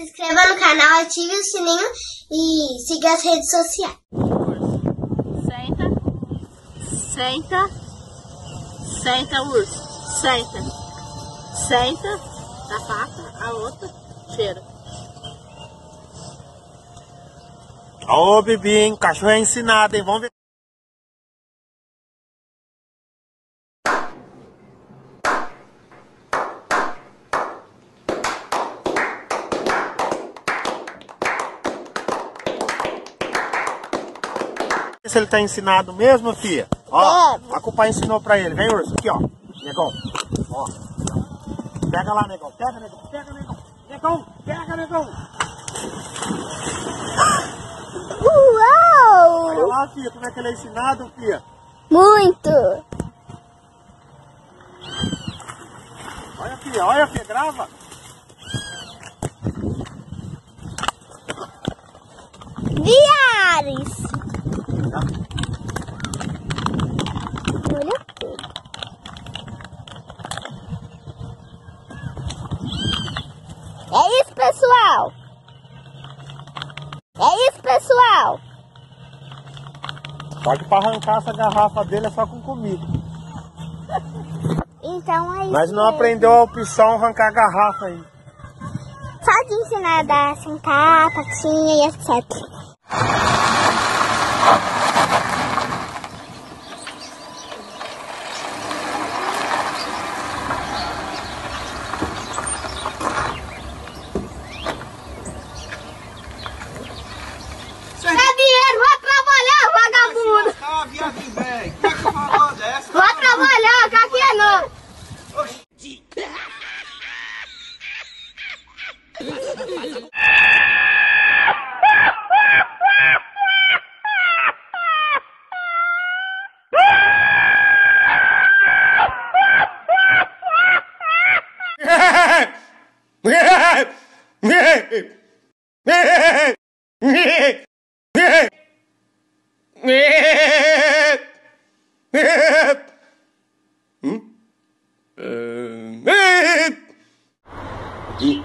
inscreva no canal, ative o sininho e siga as redes sociais. Senta. Senta. Senta, urso. Senta. Senta. Da pata, a outra. Cheira. Ô, Bibi, hein? Cachorro é ensinado, hein? Vamos ver. Se ele tá ensinado mesmo, filha. Ó, a culpa ensinou pra ele. Vem, urso, aqui, ó. Negão. Ó. Pega lá, negão. Pega, negão. Pega, negão. Negão, pega, negão. Uau! Olha lá, filha, como é que ele é ensinado, filha. Muito! Olha, filha, olha, filha, grava. Viares! Olha. É isso, pessoal! É isso, pessoal! Só que pra arrancar essa garrafa dele é só com comida. Então é isso. Mas não mesmo. aprendeu a opção arrancar a garrafa aí. Só de ensinar a dar sentar, patinha e etc. Kevin Vai trabalhar, que é não. き。